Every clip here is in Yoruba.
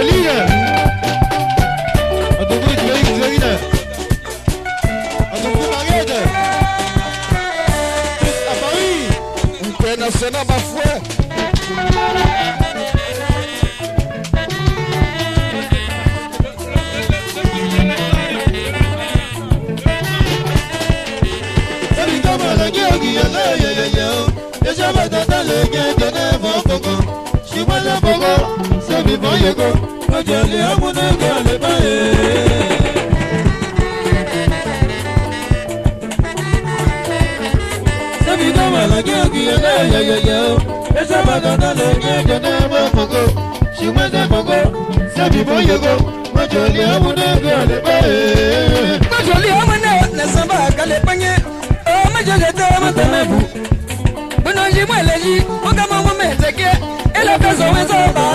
Angelina. Antonina, eh, Angelina. Antonina Marede. À Paris. International Bafouet. Yeah, yeah, yeah, yeah. Déjà, va t'attendre, gagne, gagne, yeah, yeah, yeah. Je suis pas là-bas yego oje li ọmú n'ege ọlẹ báyé. Sẹ́bi náà wà lágé ògìyẹ náà yẹyẹyẹ o. Ẹsẹ̀ bàtà náà lè ní ẹ̀jẹ̀ náà mọ̀ fògo. Ṣùgbọ́n ṣe fògo. Sẹ́bi bó yego oje li ọmú n'ege ọlẹ báyé. Oje li ọmú náà nẹ̀sán Ọmọ ìjọba tẹ ọmọ tẹ̀lé bù. Bùnà ìjìmọ̀ ẹ̀lẹ́yìí, ó ká mọ ọmọ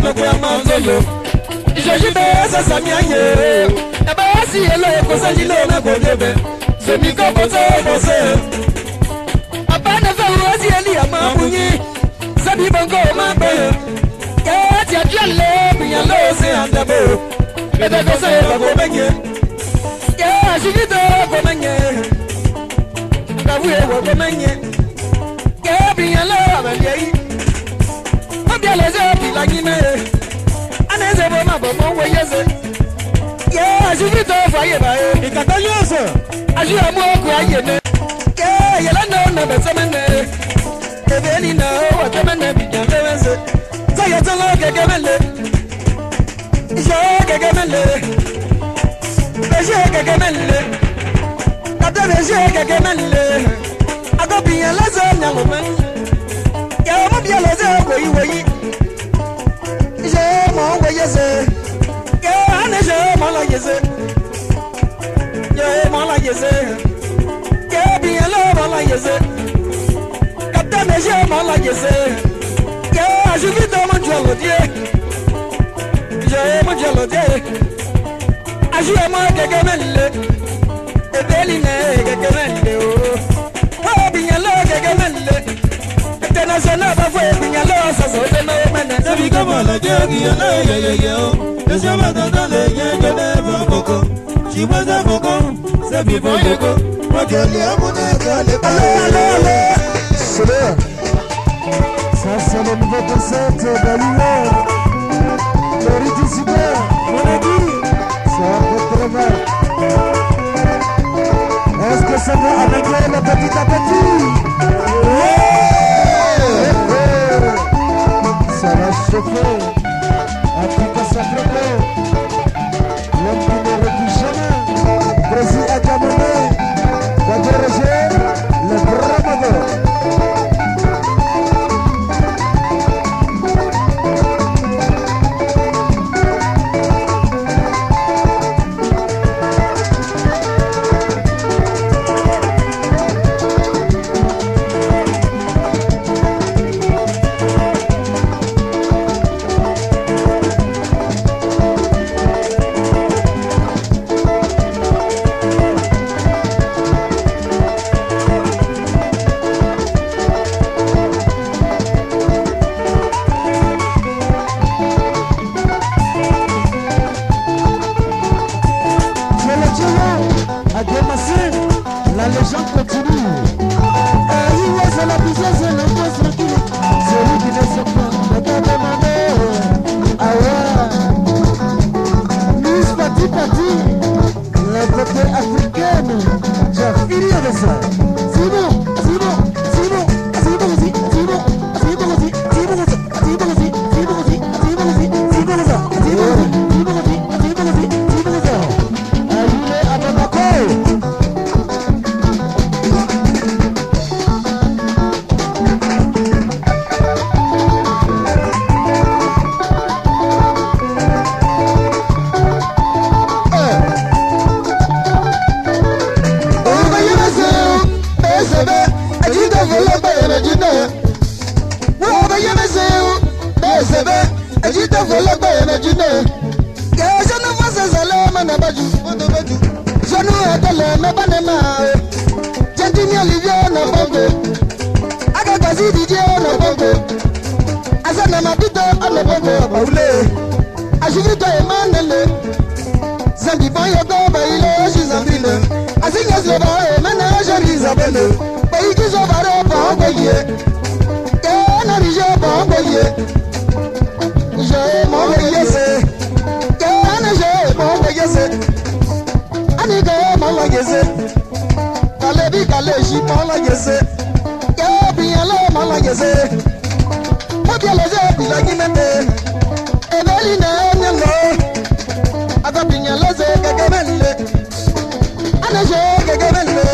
gbàdúgbò ọmọ òjòyò ìṣòṣì bẹ ẹsẹ sàmì ayé ẹbá wá sí ilé kò sẹ́yìn ilé mẹ́kọ̀ọ́ débẹ̀ sèmi kò kò tó kò sẹ́. ọ̀pá ẹni fẹ́ wo sí ẹni àmọ́ ọkùnrin sẹ́bi bọ́ńkọ́ ò máa gbé kẹ́ẹ́ tí a jẹ́ lé bìyàn ló ṣe àdàbò ẹ lè ṣe é la nyimere aneze bo ma bo mo we yeze ye azuki to fa ye ba ye ikata yeze azu amu oku aye ne ye ye la no na be semene ebe ni na o wa temene bi jan teweze za ye tan lo gege mele ise gege mele beje gege mele tata beje gege mele agobiyan leze nyango men ye omo bi eleze ko iwo yi mo yeze ye ane mala yeze ye mala yeze ye bi ele mo yeze kata neje mala yeze ye ajuvi do mo jolo die je mo jolo die aju mo gege me le ebeli ne gege me le o ko bi gege me le international ba fo ebi ele ni kama la jegi ele ye ye ye o Yesi abata tale ye gele boko She was a boko, se mi bon boko Wakeli amune kale ale ale ale Sule Sasa le mvoto sete baliwe Loriti sebe ejitefu legbe yemeju ne ke sonu fasesele manabaju motobaju sonu etele mebanema jẹjini olivia ọnàbọgbọ agagasi dj ọnàbọgbọ azanamadito ọnàbọgbọ ọbawule asibito emanele zambi bọyọgọ ọbẹyilẹ oṣù zambile asinyasọba emene oṣù rizabele. malajese kalebi kaleji malajese kebiyele malajese mobieleze bilagimete ebeline nyelo agabinyeleze gegemenle aneje gegemenle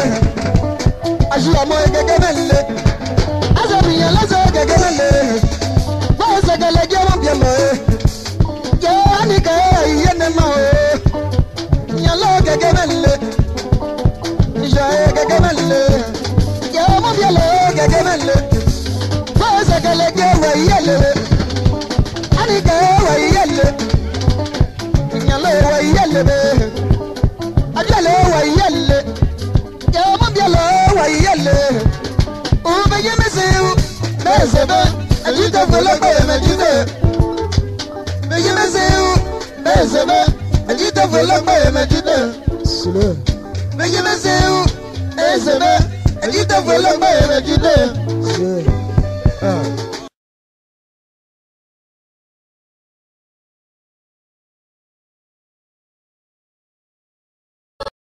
ajiamo gegemenle azebinyeleze gegemenle wayele anige wayele nyale wayele be ajale wayele yamo biale wayele ube yemese mesebe ajite folope mejide be yemese mesebe ajite folope mejide sile be yemese mesebe ajite folope mejide sile ah